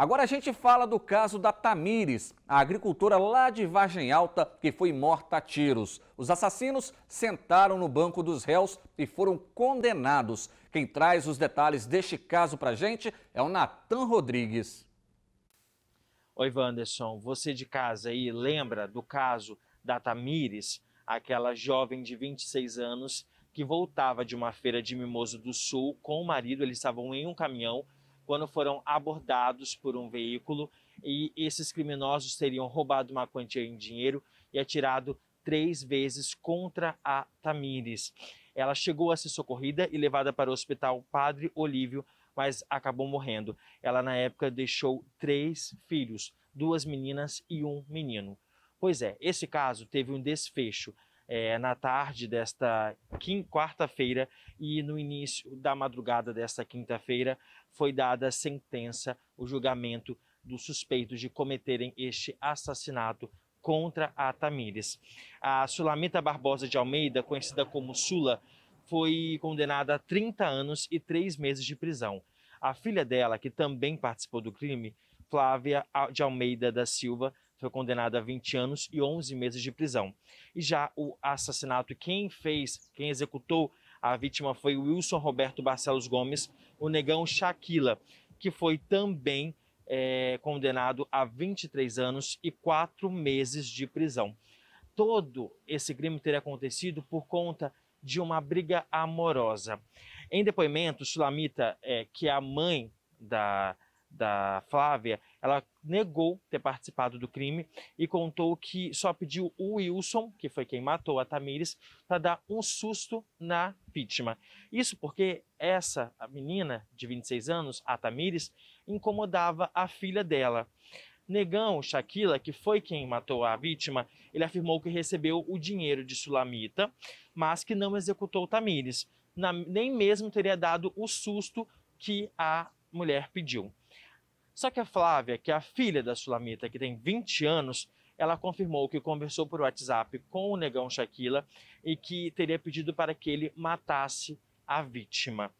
Agora a gente fala do caso da Tamires, a agricultora lá de Vargem Alta que foi morta a tiros. Os assassinos sentaram no banco dos réus e foram condenados. Quem traz os detalhes deste caso pra gente é o Natan Rodrigues. Oi, Wanderson. Você de casa aí lembra do caso da Tamires, aquela jovem de 26 anos que voltava de uma feira de Mimoso do Sul com o marido. Eles estavam em um caminhão quando foram abordados por um veículo e esses criminosos teriam roubado uma quantia em dinheiro e atirado três vezes contra a Tamires. Ela chegou a ser socorrida e levada para o hospital Padre Olívio, mas acabou morrendo. Ela, na época, deixou três filhos, duas meninas e um menino. Pois é, esse caso teve um desfecho é, na tarde desta quarta-feira e no início da madrugada desta quinta-feira foi dada a sentença, o julgamento dos suspeitos de cometerem este assassinato contra a Tamires. A Sulamita Barbosa de Almeida, conhecida como Sula, foi condenada a 30 anos e 3 meses de prisão. A filha dela, que também participou do crime, Flávia de Almeida da Silva, foi condenada a 20 anos e 11 meses de prisão. E já o assassinato, quem fez, quem executou a vítima foi Wilson Roberto Barcelos Gomes, o negão Shaquila, que foi também é, condenado a 23 anos e 4 meses de prisão. Todo esse crime teria acontecido por conta de uma briga amorosa. Em depoimento, Sulamita, é, que é a mãe da, da Flávia, ela negou ter participado do crime e contou que só pediu o Wilson, que foi quem matou a Tamires, para dar um susto na vítima. Isso porque essa menina de 26 anos, a Tamires, incomodava a filha dela. Negão Shaquila, que foi quem matou a vítima, ele afirmou que recebeu o dinheiro de Sulamita, mas que não executou Tamires. Nem mesmo teria dado o susto que a mulher pediu. Só que a Flávia, que é a filha da Sulamita, que tem 20 anos, ela confirmou que conversou por WhatsApp com o negão Shaquila e que teria pedido para que ele matasse a vítima.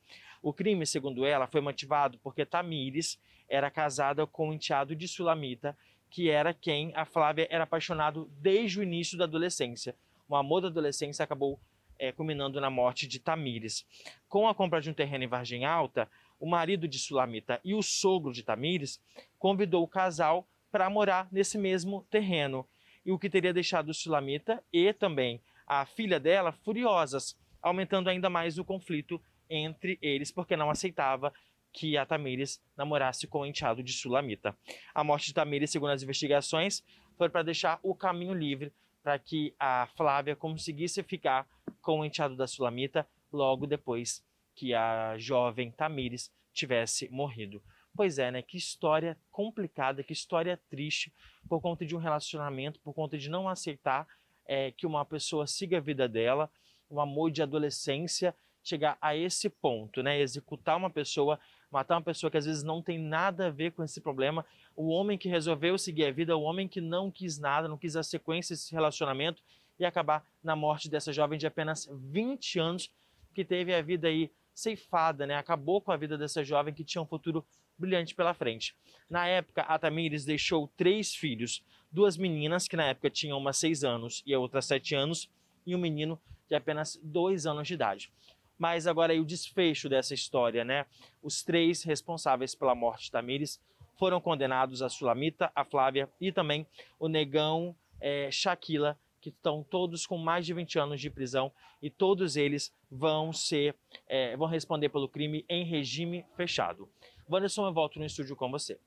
O crime, segundo ela, foi motivado porque Tamires era casada com o enteado de Sulamita, que era quem a Flávia era apaixonado desde o início da adolescência. O amor da adolescência acabou é, culminando na morte de Tamires. Com a compra de um terreno em Vargem Alta, o marido de Sulamita e o sogro de Tamires, convidou o casal para morar nesse mesmo terreno, e o que teria deixado Sulamita e também a filha dela furiosas, aumentando ainda mais o conflito entre eles, porque não aceitava que a Tamires namorasse com o enteado de Sulamita. A morte de Tamires, segundo as investigações, foi para deixar o caminho livre para que a Flávia conseguisse ficar com o enteado da Sulamita logo depois que a jovem Tamires tivesse morrido. Pois é, né? Que história complicada, que história triste por conta de um relacionamento, por conta de não aceitar é, que uma pessoa siga a vida dela, um amor de adolescência, chegar a esse ponto, né? Executar uma pessoa, matar uma pessoa que às vezes não tem nada a ver com esse problema. O homem que resolveu seguir a vida, o homem que não quis nada, não quis a sequência desse relacionamento e acabar na morte dessa jovem de apenas 20 anos que teve a vida aí ceifada, né? Acabou com a vida dessa jovem que tinha um futuro brilhante pela frente. Na época, a Tamires deixou três filhos, duas meninas que na época tinham uma seis anos e a outra sete anos, e um menino de apenas dois anos de idade. Mas agora aí o desfecho dessa história, né? Os três responsáveis pela morte de Tamires foram condenados a Sulamita, a Flávia e também o negão é, Shaquila, que estão todos com mais de 20 anos de prisão e todos eles vão ser, é, vão responder pelo crime em regime fechado. Wanderson, eu volto no estúdio com você.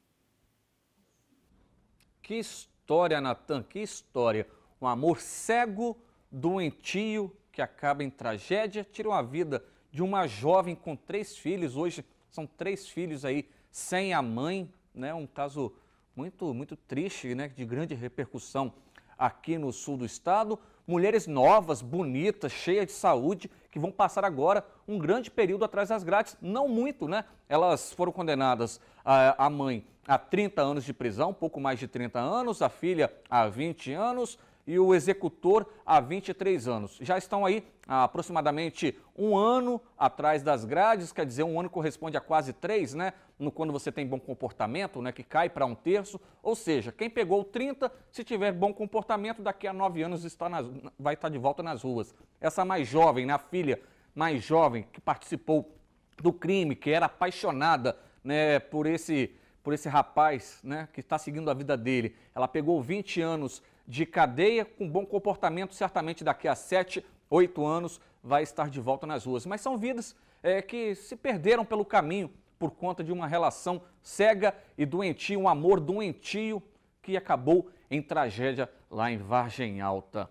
Que história, Natan, que história. Um amor cego, doentio, que acaba em tragédia, tirou a vida de uma jovem com três filhos. Hoje são três filhos aí sem a mãe, né? Um caso muito, muito triste, né? De grande repercussão aqui no sul do estado. Mulheres novas, bonitas, cheias de saúde, que vão passar agora um grande período atrás das grades. Não muito, né? Elas foram condenadas, a, mãe, a 30 anos de prisão, pouco mais de 30 anos, a filha a 20 anos. E o executor há 23 anos. Já estão aí há aproximadamente um ano atrás das grades, quer dizer, um ano corresponde a quase três, né? No, quando você tem bom comportamento, né? Que cai para um terço. Ou seja, quem pegou 30, se tiver bom comportamento, daqui a nove anos está nas, vai estar de volta nas ruas. Essa mais jovem, né? A filha mais jovem que participou do crime, que era apaixonada né, por esse por esse rapaz né, que está seguindo a vida dele. Ela pegou 20 anos de cadeia com bom comportamento, certamente daqui a 7, 8 anos vai estar de volta nas ruas. Mas são vidas é, que se perderam pelo caminho por conta de uma relação cega e doentia, um amor doentio que acabou em tragédia lá em Vargem Alta.